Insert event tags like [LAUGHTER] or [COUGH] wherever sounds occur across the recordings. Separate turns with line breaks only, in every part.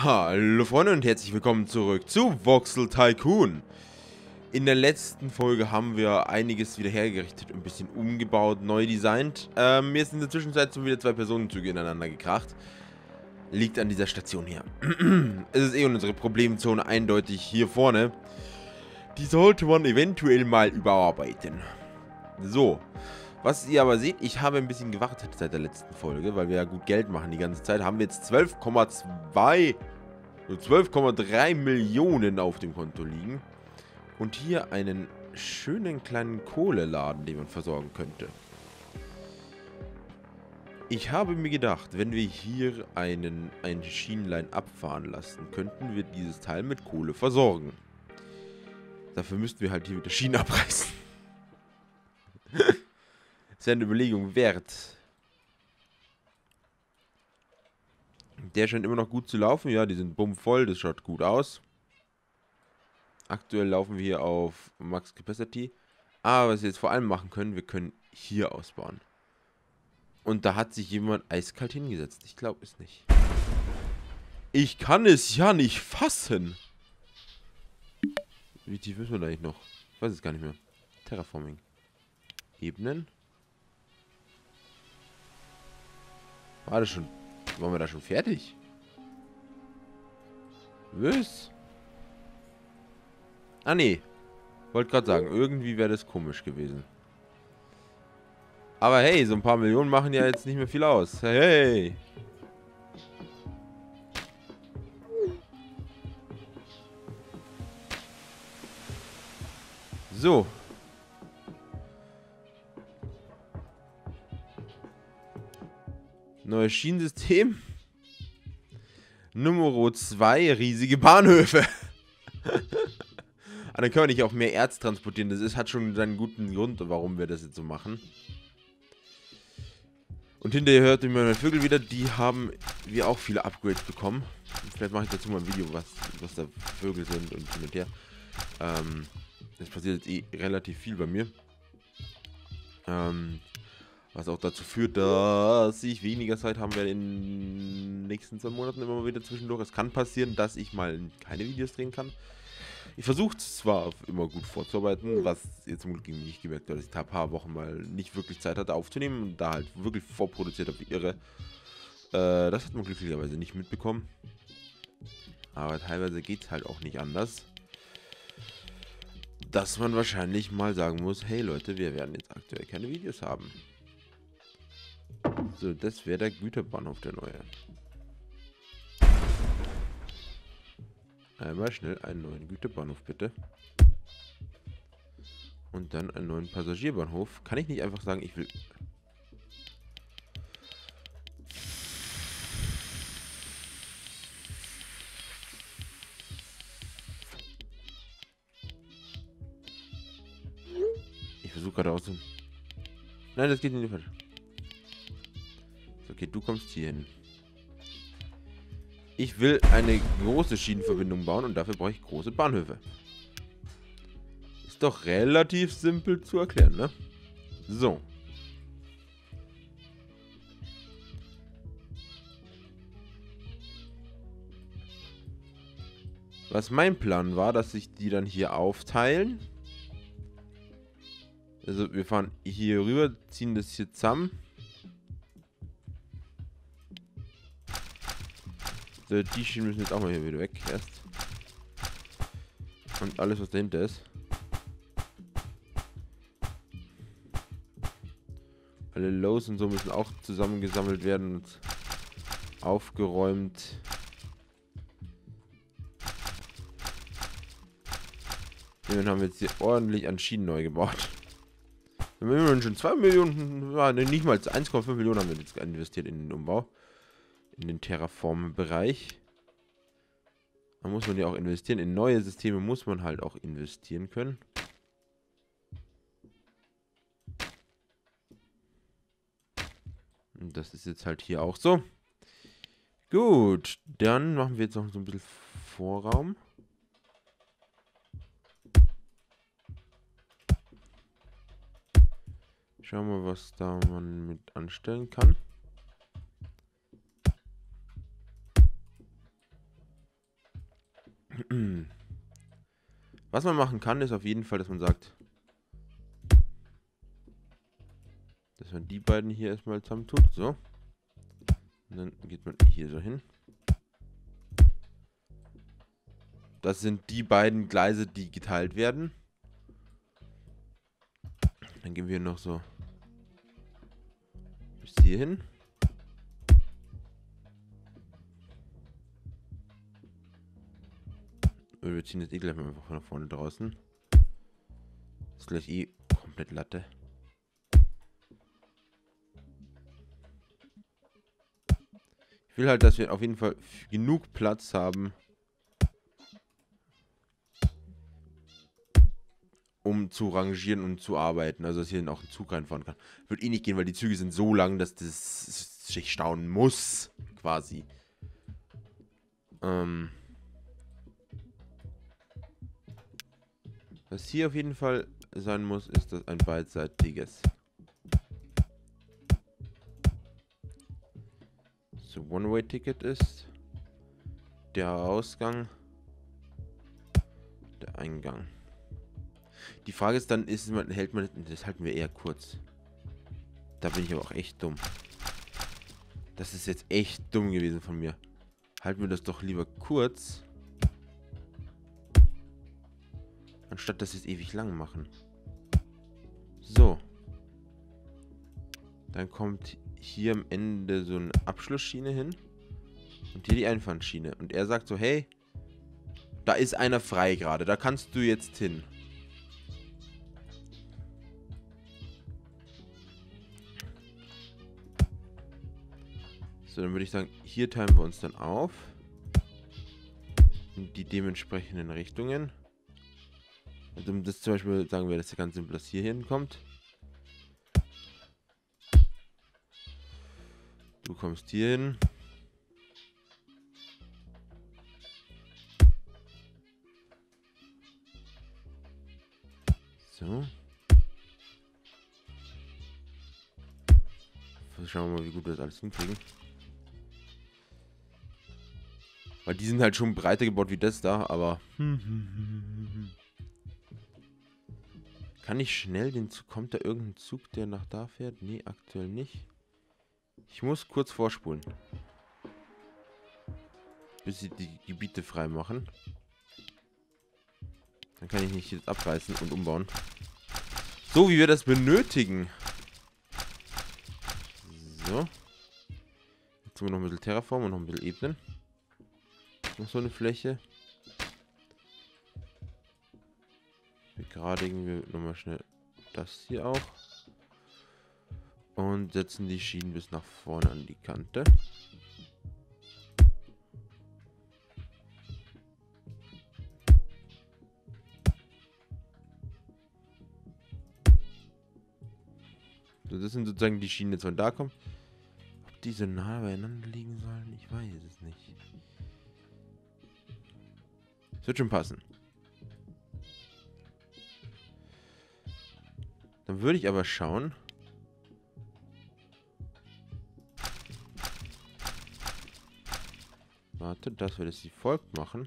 Hallo Freunde und herzlich willkommen zurück zu Voxel Tycoon. In der letzten Folge haben wir einiges wieder hergerichtet, ein bisschen umgebaut, neu designt. Ähm, mir ist in der Zwischenzeit schon wieder zwei Personenzüge ineinander gekracht. Liegt an dieser Station hier. [CLEARS THROAT] es ist eh unsere Problemzone eindeutig hier vorne. Die sollte man eventuell mal überarbeiten. So, was ihr aber seht, ich habe ein bisschen gewartet seit der letzten Folge, weil wir ja gut Geld machen die ganze Zeit. Haben wir jetzt 12,2, 12,3 Millionen auf dem Konto liegen. Und hier einen schönen kleinen Kohleladen, den man versorgen könnte. Ich habe mir gedacht, wenn wir hier einen, ein Schienenlein abfahren lassen, könnten wir dieses Teil mit Kohle versorgen. Dafür müssten wir halt hier wieder Schienen abreißen. Ist Überlegung wert. Der scheint immer noch gut zu laufen. Ja, die sind bummvoll. Das schaut gut aus. Aktuell laufen wir hier auf Max Capacity. Aber was wir jetzt vor allem machen können, wir können hier ausbauen. Und da hat sich jemand eiskalt hingesetzt. Ich glaube es nicht. Ich kann es ja nicht fassen. Wie tief ist man da eigentlich noch? Ich weiß es gar nicht mehr. Terraforming. Ebenen. War das schon... Waren wir da schon fertig? Was? Ah, nee. Wollte gerade sagen, irgendwie wäre das komisch gewesen. Aber hey, so ein paar Millionen machen ja jetzt nicht mehr viel aus. Hey! So. Neues Schienensystem. Nummer 2, riesige Bahnhöfe. ah, dann können wir nicht auch mehr Erz transportieren. Das ist, hat schon seinen guten Grund, warum wir das jetzt so machen. Und hinterher hört ihr meine Vögel wieder. Die haben wir auch viele Upgrades bekommen. Vielleicht mache ich dazu mal ein Video, was, was da Vögel sind und hin und her. Ähm, das passiert jetzt eh relativ viel bei mir. Ähm, was auch dazu führt, dass ich weniger Zeit haben werde in den nächsten zwei Monaten immer mal wieder zwischendurch. Es kann passieren, dass ich mal keine Videos drehen kann. Ich versuche zwar immer gut vorzuarbeiten, was ihr zum Glück nicht gemerkt habt, dass ich ein paar Wochen mal nicht wirklich Zeit hatte aufzunehmen und da halt wirklich vorproduziert habe irre. Äh, das hat man glücklicherweise nicht mitbekommen. Aber teilweise geht es halt auch nicht anders. Dass man wahrscheinlich mal sagen muss, hey Leute, wir werden jetzt aktuell keine Videos haben. So, das wäre der Güterbahnhof, der neue. Einmal schnell einen neuen Güterbahnhof, bitte. Und dann einen neuen Passagierbahnhof. Kann ich nicht einfach sagen, ich will... Ich versuche gerade aus... Nein, das geht nicht falsch. Okay, du kommst hier hin. Ich will eine große Schienenverbindung bauen und dafür brauche ich große Bahnhöfe. Ist doch relativ simpel zu erklären, ne? So. Was mein Plan war, dass sich die dann hier aufteilen. Also wir fahren hier rüber, ziehen das hier zusammen. Die Schienen müssen jetzt auch mal hier wieder weg erst. Und alles, was dahinter ist. Alle Lows und so müssen auch zusammengesammelt werden und aufgeräumt. Dann haben wir jetzt hier ordentlich an Schienen neu gebaut. Wir haben immerhin schon 2 Millionen, nicht mal 1,5 Millionen haben wir jetzt investiert in den Umbau in den Terraform-Bereich. Da muss man ja auch investieren. In neue Systeme muss man halt auch investieren können. Und das ist jetzt halt hier auch so. Gut, dann machen wir jetzt noch so ein bisschen Vorraum. Schauen wir, was da man mit anstellen kann. [CLEARS THROAT] Was man machen kann, ist auf jeden Fall, dass man sagt, dass man die beiden hier erstmal zusammen tut. So. Und dann geht man hier so hin. Das sind die beiden Gleise, die geteilt werden. Dann gehen wir noch so bis hier hin. Wir ziehen jetzt eh gleich mal einfach von vorne draußen. Ist gleich eh komplett Latte. Ich will halt, dass wir auf jeden Fall genug Platz haben, um zu rangieren und zu arbeiten. Also, dass hier auch ein Zug reinfahren kann. Wird eh nicht gehen, weil die Züge sind so lang, dass das sich staunen muss, quasi. Ähm... Was hier auf jeden Fall sein muss, ist das ein beidseitiges. So, One-Way-Ticket ist der Ausgang, der Eingang. Die Frage ist dann, ist man, hält man, das halten wir eher kurz. Da bin ich aber auch echt dumm. Das ist jetzt echt dumm gewesen von mir. Halten wir das doch lieber kurz. Anstatt dass sie es ewig lang machen. So. Dann kommt hier am Ende so eine Abschlussschiene hin. Und hier die Einfahrtschiene. Und er sagt so, hey, da ist einer frei gerade. Da kannst du jetzt hin. So, dann würde ich sagen, hier teilen wir uns dann auf. In die dementsprechenden Richtungen. Also das zum Beispiel sagen wir, dass der ganz simpel, dass hier hinkommt. Du kommst hier hin. So. Schauen wir mal, wie gut wir das alles hinkriegen. Weil die sind halt schon breiter gebaut wie das da, aber... [LAUGHS] Kann ich schnell den Zug... Kommt da irgendein Zug, der nach da fährt? Nee, aktuell nicht. Ich muss kurz vorspulen. Bis sie die Gebiete frei machen. Dann kann ich nicht jetzt abreißen und umbauen. So, wie wir das benötigen. So. Jetzt tun wir noch ein bisschen Terraform und noch ein bisschen Ebenen. Noch so eine Fläche. Begradigen wir nochmal schnell das hier auch. Und setzen die Schienen bis nach vorne an die Kante. So, das sind sozusagen die Schienen, die von da kommen. Ob diese nah beieinander liegen sollen, ich weiß es nicht. Es wird schon passen. Dann würde ich aber schauen. Warte, dass wir das wie folgt machen.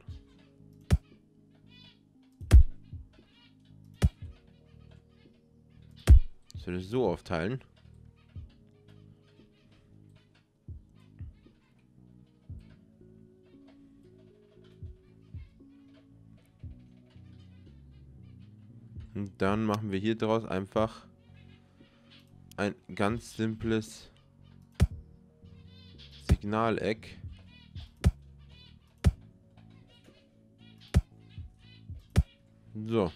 Dass wir das so aufteilen. Dann machen wir hier draus einfach ein ganz simples Signaleck. So.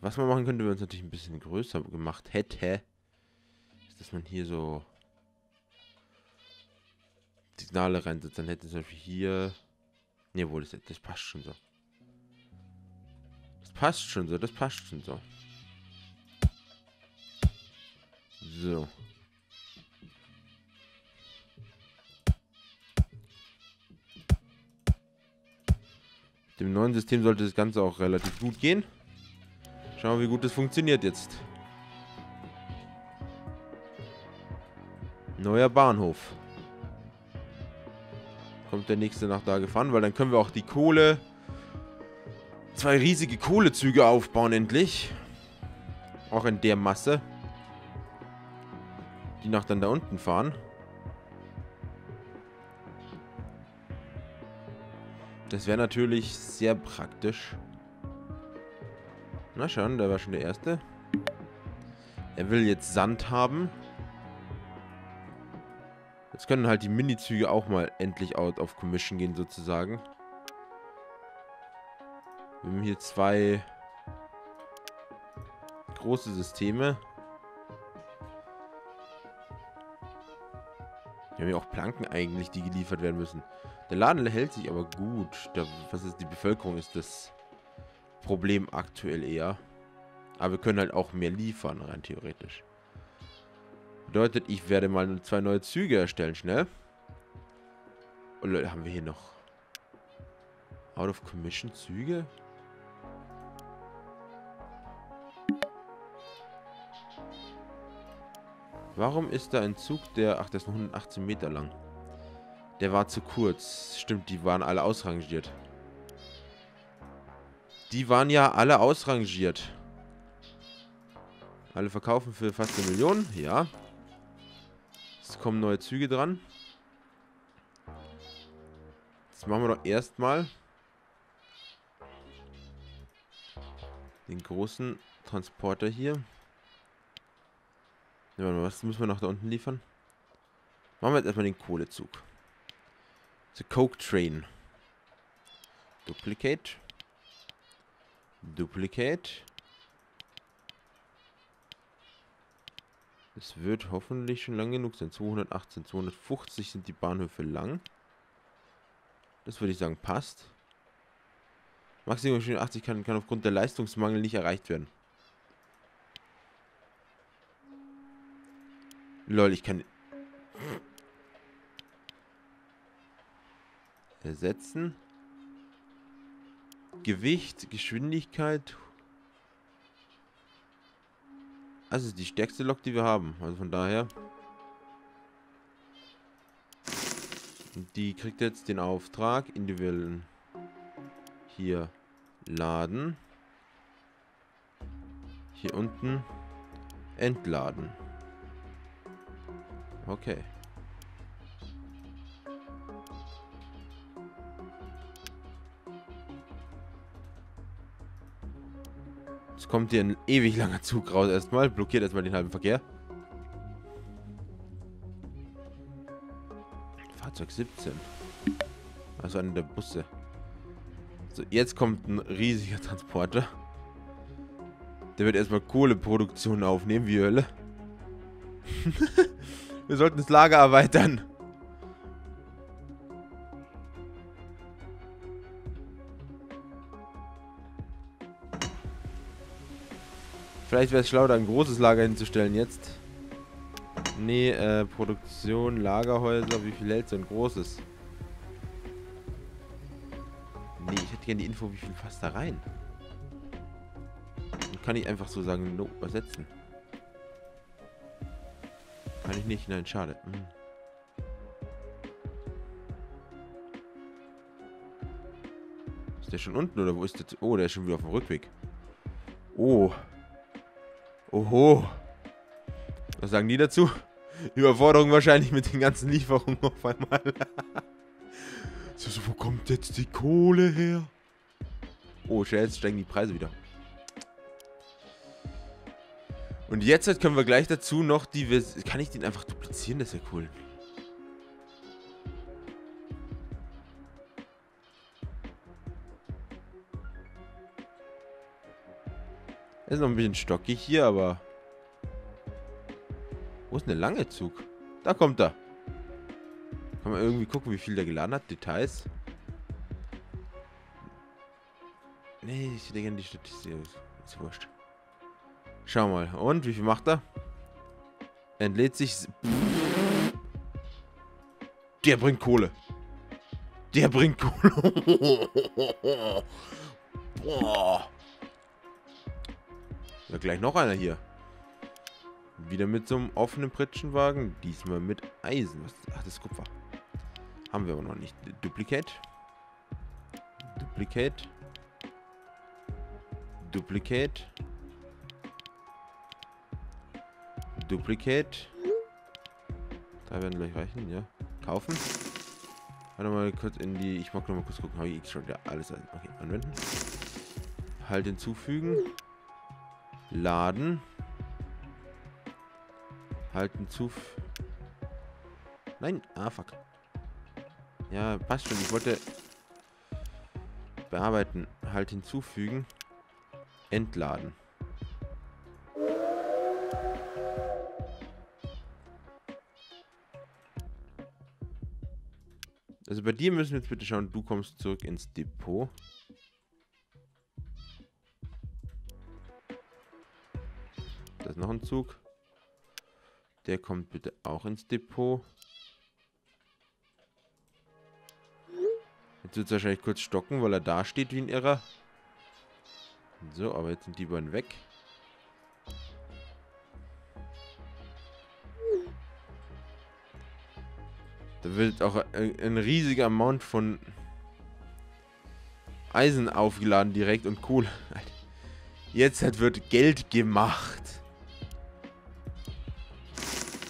Was man machen könnte, wenn es natürlich ein bisschen größer gemacht hätte, ist, dass man hier so Signale reinsetzt. Dann hätte es Beispiel hier Ne, wohl, das, das passt schon so. Das passt schon so, das passt schon so. So. Dem neuen System sollte das Ganze auch relativ gut gehen. Schauen wir, wie gut das funktioniert jetzt. Neuer Bahnhof. Kommt der nächste nach da gefahren, weil dann können wir auch die Kohle... Zwei riesige Kohlezüge aufbauen endlich. Auch in der Masse. Die nach dann da unten fahren. Das wäre natürlich sehr praktisch. Na schon, da war schon der erste. Er will jetzt Sand haben. Jetzt können halt die Mini-Züge auch mal endlich out of commission gehen, sozusagen. Wir haben hier zwei große Systeme. Wir haben ja auch Planken eigentlich, die geliefert werden müssen. Der Laden hält sich aber gut. Der, was ist die Bevölkerung ist das Problem aktuell eher. Aber wir können halt auch mehr liefern, rein theoretisch. Bedeutet, ich werde mal zwei neue Züge erstellen, schnell. Und Leute, haben wir hier noch Out of Commission Züge? Warum ist da ein Zug, der... Ach, der ist nur 118 Meter lang. Der war zu kurz. Stimmt, die waren alle ausrangiert. Die waren ja alle ausrangiert. Alle verkaufen für fast eine Million. Ja. Jetzt kommen neue Züge dran. Jetzt machen wir doch erstmal den großen Transporter hier. Was müssen wir noch da unten liefern? Machen wir jetzt erstmal den Kohlezug. The Coke Train. Duplicate. Duplicate. Es wird hoffentlich schon lang genug sein. 218, 250 sind die Bahnhöfe lang. Das würde ich sagen, passt. Maximum 80 kann, kann aufgrund der Leistungsmangel nicht erreicht werden. Lol, ich kann... Ersetzen. Gewicht, Geschwindigkeit. Also die stärkste Lok, die wir haben. Also von daher. Die kriegt jetzt den Auftrag, individuell hier laden. Hier unten entladen. Okay. Kommt hier ein ewig langer Zug raus erstmal. Blockiert erstmal den halben Verkehr. Fahrzeug 17. Also einer der Busse. So, jetzt kommt ein riesiger Transporter. Der wird erstmal Kohleproduktion aufnehmen, wie Hölle. [LAUGHS] Wir sollten das Lager erweitern. Vielleicht wäre es schlau, da ein großes Lager hinzustellen jetzt. Nee, äh, Produktion, Lagerhäuser, wie viel hält so ein großes? Nee, ich hätte gerne die Info, wie viel passt da rein. Dann kann ich einfach so sagen, no, übersetzen. Kann ich nicht? Nein, schade. Hm. Ist der schon unten oder wo ist der? Oh, der ist schon wieder auf dem Rückweg. Oh. Oho. Was sagen die dazu? Überforderung wahrscheinlich mit den ganzen Lieferungen auf einmal. [LAUGHS] so, wo kommt jetzt die Kohle her? Oh, jetzt steigen die Preise wieder. Und jetzt können wir gleich dazu noch die... Kann ich den einfach duplizieren? Das ist ja cool. Ist noch ein bisschen stockig hier, aber... Wo ist denn der lange Zug? Da kommt er. Kann man irgendwie gucken, wie viel der geladen hat? Details. Nee, ich gerne die Statistik. Ist wurscht. Schau mal. Und, wie viel macht er? Entlädt sich... Der bringt Kohle. Der bringt Kohle. [LAUGHS] Boah. Ja, gleich noch einer hier. Wieder mit so einem offenen Pritschenwagen. Diesmal mit Eisen. Was? Ach, das ist Kupfer. Haben wir aber noch nicht. Duplicate. Duplicate. Duplicate. Duplicate. Da werden gleich reichen, ja. Kaufen. Warte mal kurz in die. Ich mag noch mal kurz gucken. Habe ich X schon? Ja, alles. Okay, anwenden. Halt hinzufügen. Laden. Halt hinzufügen. Nein. Ah, fuck. Ja, passt schon. Ich wollte bearbeiten. Halt hinzufügen. Entladen. Also bei dir müssen wir jetzt bitte schauen, du kommst zurück ins Depot. Ein Zug. Der kommt bitte auch ins Depot. Jetzt wird es wahrscheinlich kurz stocken, weil er da steht wie ein Irrer. So, aber jetzt sind die beiden weg. Da wird auch ein, riesiger Amount von Eisen aufgeladen direkt und cool. Jetzt wird Geld gemacht.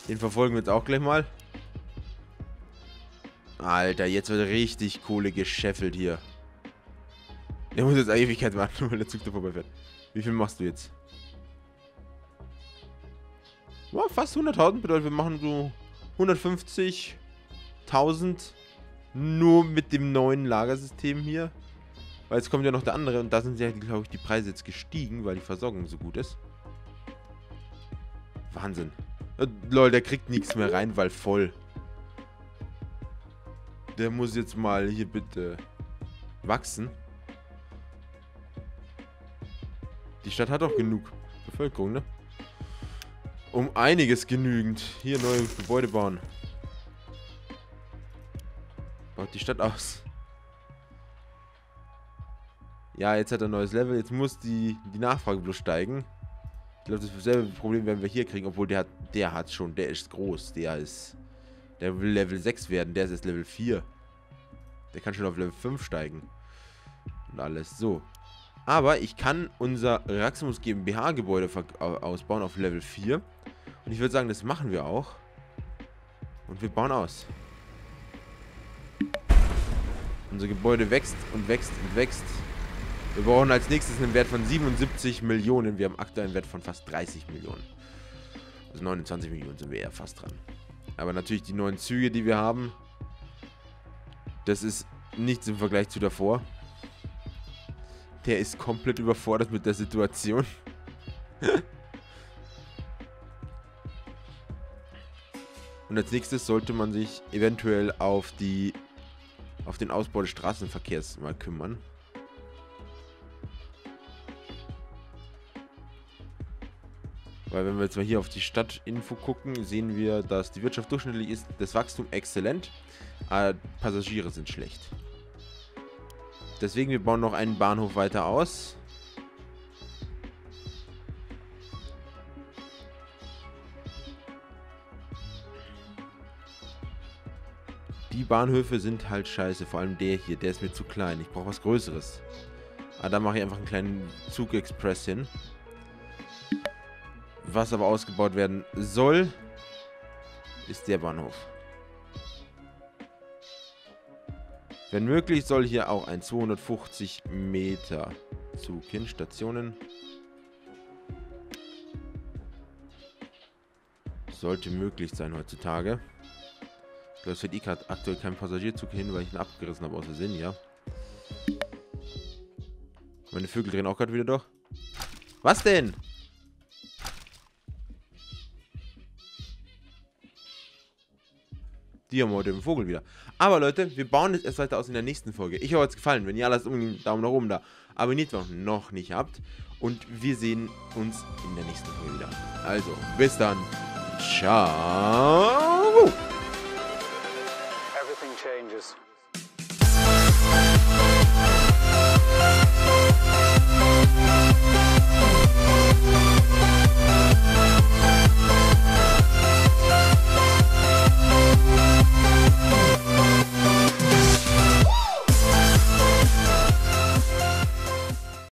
Den verfolgen wir jetzt auch gleich mal. Alter, jetzt wird richtig Kohle gescheffelt hier. Der muss jetzt Ewigkeit warten, [LAUGHS] weil der Zug da vorbeifährt. Wie viel machst du jetzt? Ja, fast 100.000 bedeutet, wir machen so 150.000 nur mit dem neuen Lagersystem hier. Weil jetzt kommt ja noch der andere und da sind ja, glaube ich, die Preise jetzt gestiegen, weil die Versorgung so gut ist. Wahnsinn. Äh, lol, der kriegt nichts mehr rein, weil voll. Der muss jetzt mal hier bitte wachsen. Die Stadt hat auch genug Bevölkerung, ne? Um einiges genügend. Hier neue Gebäude bauen. Baut die Stadt aus. Ja, jetzt hat er ein neues Level. Jetzt muss die, die Nachfrage bloß steigen. Ich glaube, dasselbe Problem werden wir hier kriegen, obwohl der hat, der hat schon, der ist groß. Der ist, der will Level 6 werden. Der ist jetzt Level 4. Der kann schon auf Level 5 steigen. Und alles. So. Aber ich kann unser Raximus GmbH Gebäude ausbauen auf Level 4. Und ich würde sagen, das machen wir auch. Und wir bauen aus. Unser Gebäude wächst und wächst und wächst. Wir brauchen als nächstes einen Wert von 77 Millionen. Wir haben aktuell einen Wert von fast 30 Millionen. Also 29 Millionen sind wir eher fast dran. Aber natürlich die neuen Züge, die wir haben, das ist nichts im Vergleich zu davor. Der ist komplett überfordert mit der Situation. [LAUGHS] Und als nächstes sollte man sich eventuell auf die auf den Ausbau des Straßenverkehrs mal kümmern. Weil wenn wir jetzt mal hier auf die Stadtinfo gucken, sehen wir, dass die Wirtschaft durchschnittlich ist, das Wachstum exzellent, aber Passagiere sind schlecht. Deswegen, wir bauen noch einen Bahnhof weiter aus. Die Bahnhöfe sind halt scheiße. Vor allem der hier, der ist mir zu klein. Ich brauche was Größeres. Ah, da mache ich einfach einen kleinen Zug-Express hin. Was aber ausgebaut werden soll, ist der Bahnhof. Wenn möglich, soll hier auch ein 250 Meter Zug hin. Stationen. Sollte möglich sein heutzutage. Ich glaube, es wird eh aktuell kein Passagierzug hin, weil ich ihn abgerissen habe aus Versehen, ja. Meine Vögel drehen auch gerade wieder durch. Was denn? Die haben heute den Vogel wieder. Aber Leute, wir bauen jetzt erst weiter aus in der nächsten Folge. Ich hoffe, es gefallen. Wenn ja, lasst unbedingt einen Daumen nach oben da. Abonniert, wenn ihr noch nicht habt. Und wir sehen uns in der nächsten Folge wieder. Also, bis dann. Ciao.